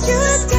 you